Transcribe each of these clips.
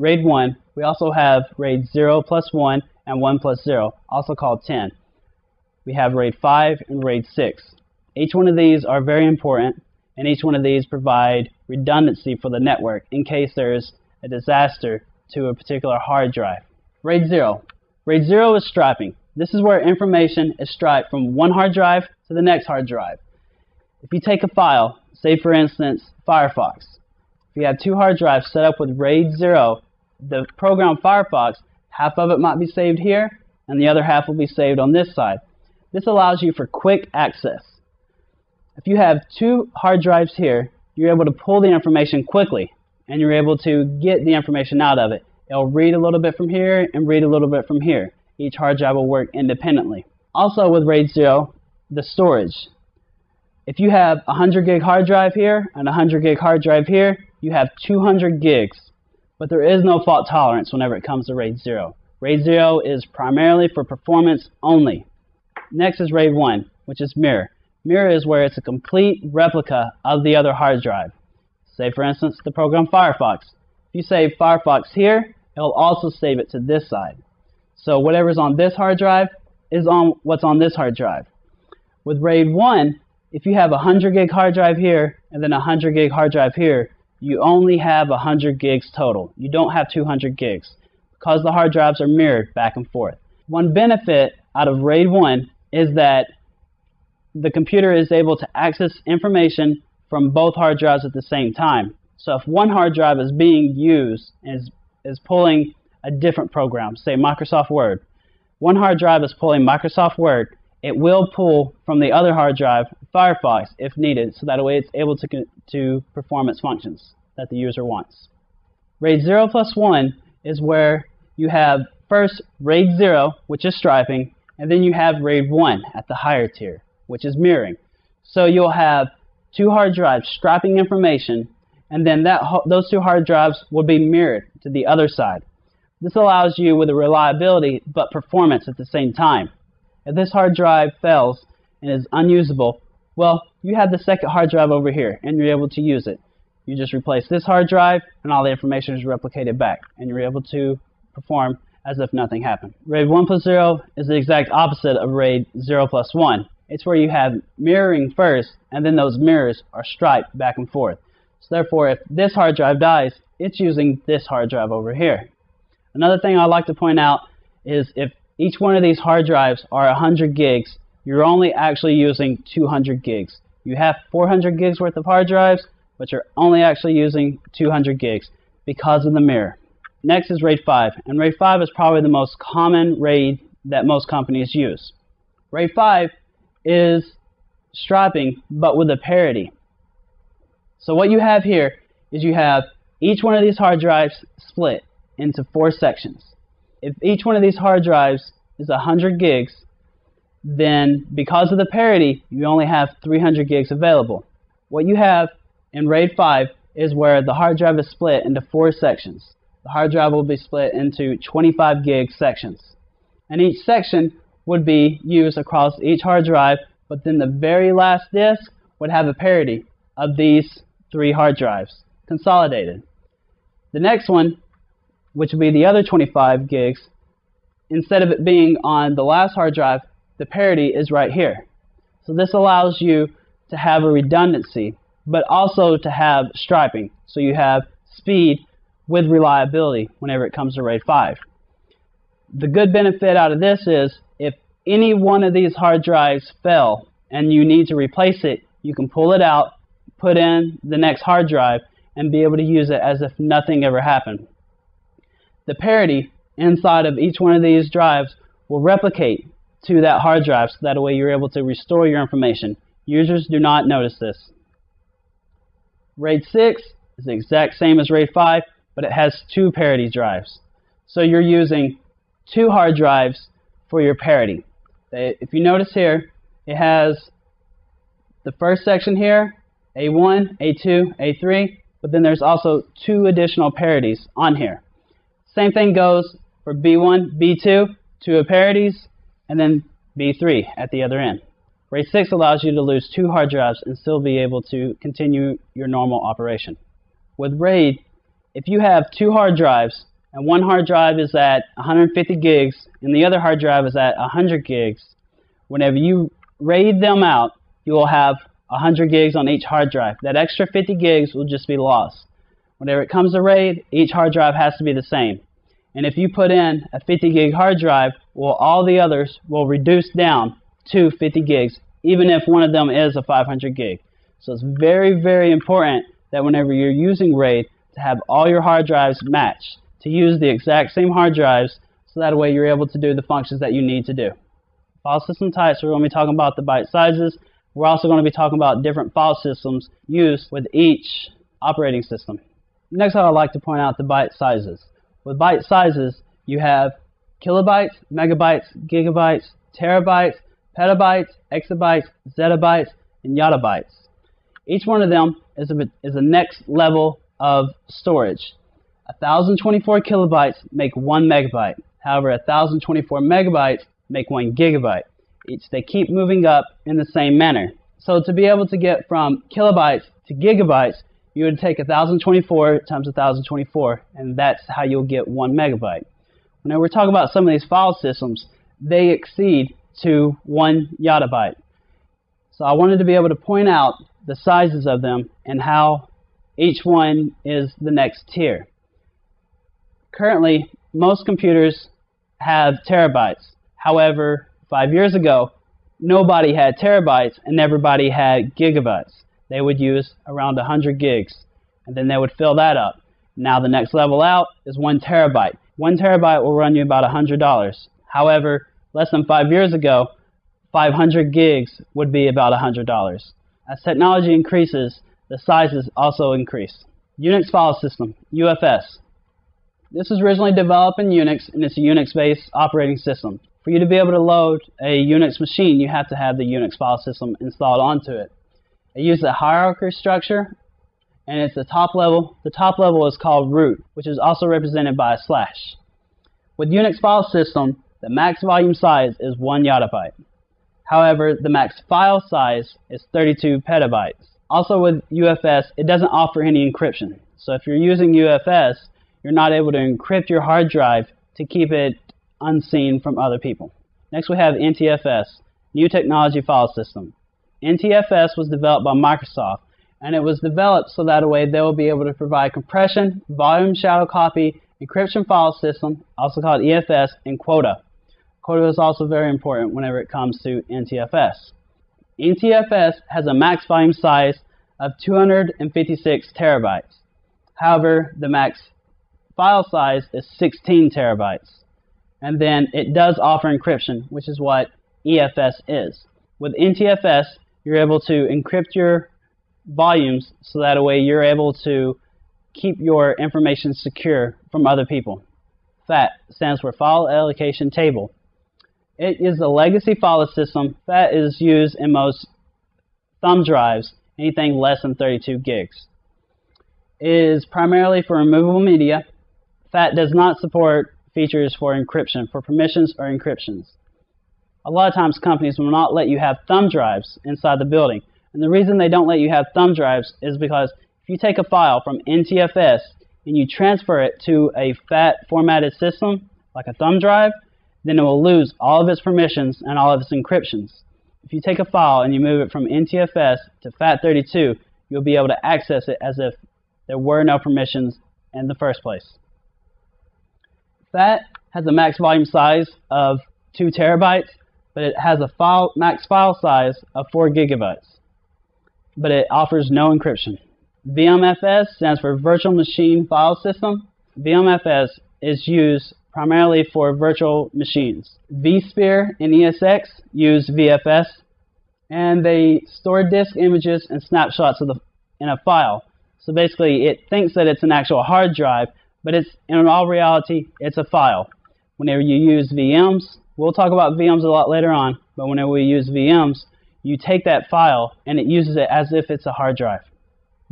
RAID 1, we also have RAID 0 plus 1 and 1 plus 0, also called 10. We have RAID 5 and RAID 6. Each one of these are very important, and each one of these provide redundancy for the network in case there's a disaster to a particular hard drive. RAID 0. RAID 0 is striping. This is where information is striped from one hard drive to the next hard drive. If you take a file, say for instance Firefox, if you have two hard drives set up with RAID 0, the program Firefox, half of it might be saved here and the other half will be saved on this side. This allows you for quick access. If you have two hard drives here, you're able to pull the information quickly and you're able to get the information out of it. It'll read a little bit from here and read a little bit from here. Each hard drive will work independently. Also with RAID 0, the storage. If you have a 100 gig hard drive here and a 100 gig hard drive here, you have 200 gigs. But there is no fault tolerance whenever it comes to RAID 0. RAID 0 is primarily for performance only. Next is RAID 1, which is mirror. Mirror is where it's a complete replica of the other hard drive. Say for instance the program Firefox. If you save Firefox here, it'll also save it to this side. So whatever's on this hard drive is on what's on this hard drive. With RAID 1, if you have a 100 gig hard drive here and then a 100 gig hard drive here, you only have 100 gigs total. You don't have 200 gigs because the hard drives are mirrored back and forth. One benefit out of RAID 1 is that the computer is able to access information from both hard drives at the same time. So if one hard drive is being used and is, is pulling a different program, say Microsoft Word, one hard drive is pulling Microsoft Word, it will pull from the other hard drive Firefox if needed, so that way it's able to, to perform its functions that the user wants. RAID 0 plus 1 is where you have first RAID 0, which is striping, and then you have RAID 1 at the higher tier, which is mirroring. So you'll have two hard drives striping information, and then that those two hard drives will be mirrored to the other side. This allows you with a reliability but performance at the same time. If this hard drive fails and is unusable, well, you have the second hard drive over here and you're able to use it. You just replace this hard drive and all the information is replicated back and you're able to perform as if nothing happened. RAID 1 plus 0 is the exact opposite of RAID 0 plus 1. It's where you have mirroring first and then those mirrors are striped back and forth. So therefore if this hard drive dies, it's using this hard drive over here. Another thing I'd like to point out is if each one of these hard drives are 100 gigs, you're only actually using 200 gigs. You have 400 gigs worth of hard drives, but you're only actually using 200 gigs because of the mirror. Next is RAID 5, and RAID 5 is probably the most common RAID that most companies use. RAID 5 is striping, but with a parity. So what you have here is you have each one of these hard drives split into four sections if each one of these hard drives is 100 gigs, then because of the parity, you only have 300 gigs available. What you have in RAID 5 is where the hard drive is split into four sections. The hard drive will be split into 25 gig sections. And each section would be used across each hard drive, but then the very last disk would have a parity of these three hard drives consolidated. The next one which would be the other 25 gigs, instead of it being on the last hard drive, the parity is right here. So this allows you to have a redundancy, but also to have striping. So you have speed with reliability whenever it comes to RAID 5. The good benefit out of this is if any one of these hard drives fell and you need to replace it, you can pull it out, put in the next hard drive, and be able to use it as if nothing ever happened the parity inside of each one of these drives will replicate to that hard drive so that way you're able to restore your information. Users do not notice this. RAID 6 is the exact same as RAID 5, but it has two parity drives. So you're using two hard drives for your parity. If you notice here, it has the first section here, A1, A2, A3, but then there's also two additional parities on here. Same thing goes for B1, B2, two of parities, and then B3 at the other end. RAID 6 allows you to lose two hard drives and still be able to continue your normal operation. With RAID, if you have two hard drives and one hard drive is at 150 gigs, and the other hard drive is at 100 gigs, whenever you RAID them out, you will have 100 gigs on each hard drive. That extra 50 gigs will just be lost. Whenever it comes to RAID, each hard drive has to be the same. And if you put in a 50 gig hard drive, well, all the others will reduce down to 50 gigs, even if one of them is a 500 gig. So it's very, very important that whenever you're using RAID, to have all your hard drives matched, to use the exact same hard drives, so that way you're able to do the functions that you need to do. File system types, we're going to be talking about the byte sizes. We're also going to be talking about different file systems used with each operating system. Next, I would like to point out the byte sizes. With byte sizes, you have kilobytes, megabytes, gigabytes, terabytes, petabytes, exabytes, zettabytes, and yottabytes. Each one of them is a, is a next level of storage. 1024 kilobytes make one megabyte. However, 1024 megabytes make one gigabyte. Each, they keep moving up in the same manner. So to be able to get from kilobytes to gigabytes, you would take 1024 times 1024, and that's how you'll get one megabyte. When we're talking about some of these file systems, they exceed to one yottabyte. So I wanted to be able to point out the sizes of them and how each one is the next tier. Currently, most computers have terabytes. However, five years ago, nobody had terabytes and everybody had gigabytes they would use around 100 gigs, and then they would fill that up. Now the next level out is one terabyte. One terabyte will run you about $100. However, less than five years ago, 500 gigs would be about $100. As technology increases, the sizes also increase. Unix file system, UFS. This was originally developed in Unix, and it's a Unix-based operating system. For you to be able to load a Unix machine, you have to have the Unix file system installed onto it. It uses a hierarchy structure, and it's the top level. The top level is called root, which is also represented by a slash. With Unix file system, the max volume size is 1 yottabyte. However, the max file size is 32 petabytes. Also with UFS, it doesn't offer any encryption. So if you're using UFS, you're not able to encrypt your hard drive to keep it unseen from other people. Next we have NTFS, New Technology File System. NTFS was developed by Microsoft, and it was developed so that way they will be able to provide compression, volume shadow copy, encryption file system, also called EFS, and quota. Quota is also very important whenever it comes to NTFS. NTFS has a max volume size of 256 terabytes. However, the max file size is 16 terabytes. And then it does offer encryption, which is what EFS is. With NTFS, you're able to encrypt your volumes so that way you're able to keep your information secure from other people. FAT stands for File Allocation Table. It is a legacy file system. FAT is used in most thumb drives, anything less than 32 gigs. It is primarily for removable media. FAT does not support features for encryption, for permissions or encryptions a lot of times companies will not let you have thumb drives inside the building. And the reason they don't let you have thumb drives is because if you take a file from NTFS and you transfer it to a FAT formatted system, like a thumb drive, then it will lose all of its permissions and all of its encryptions. If you take a file and you move it from NTFS to FAT32, you'll be able to access it as if there were no permissions in the first place. FAT has a max volume size of 2 terabytes but it has a file, max file size of 4 gigabytes, but it offers no encryption. VMFS stands for Virtual Machine File System. VMFS is used primarily for virtual machines. vSphere and ESX use VFS, and they store disk images and snapshots of the, in a file. So basically, it thinks that it's an actual hard drive, but it's in all reality, it's a file. Whenever you use VMs, We'll talk about VMs a lot later on, but whenever we use VMs, you take that file and it uses it as if it's a hard drive.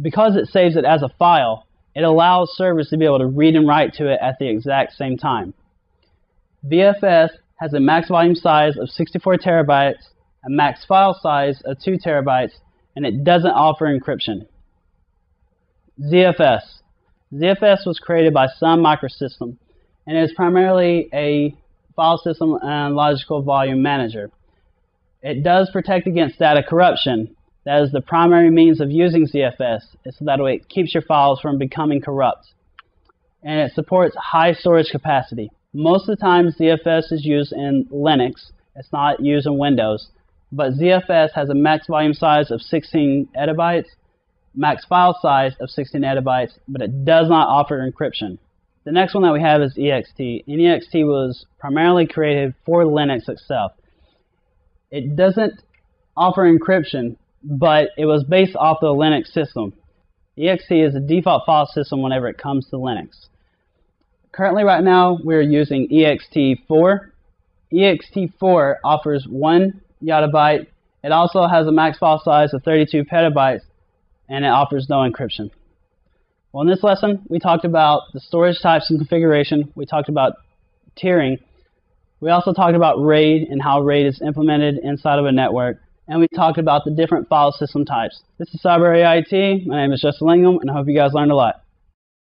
Because it saves it as a file, it allows servers to be able to read and write to it at the exact same time. VFS has a max volume size of 64 terabytes, a max file size of 2 terabytes, and it doesn't offer encryption. ZFS. ZFS was created by Sun Microsystem and is primarily a file system and logical volume manager. It does protect against data corruption. That is the primary means of using ZFS, so that way it keeps your files from becoming corrupt. And it supports high storage capacity. Most of the time ZFS is used in Linux, it's not used in Windows, but ZFS has a max volume size of 16 exabytes, max file size of 16 exabytes, but it does not offer encryption. The next one that we have is EXT, and EXT was primarily created for Linux itself. It doesn't offer encryption, but it was based off the Linux system. EXT is the default file system whenever it comes to Linux. Currently right now we're using EXT4. EXT4 offers 1 yottabyte. It also has a max file size of 32 petabytes and it offers no encryption. Well, in this lesson, we talked about the storage types and configuration. We talked about tiering. We also talked about RAID and how RAID is implemented inside of a network. And we talked about the different file system types. This is Cyber IT. My name is Justin Lingham, and I hope you guys learned a lot.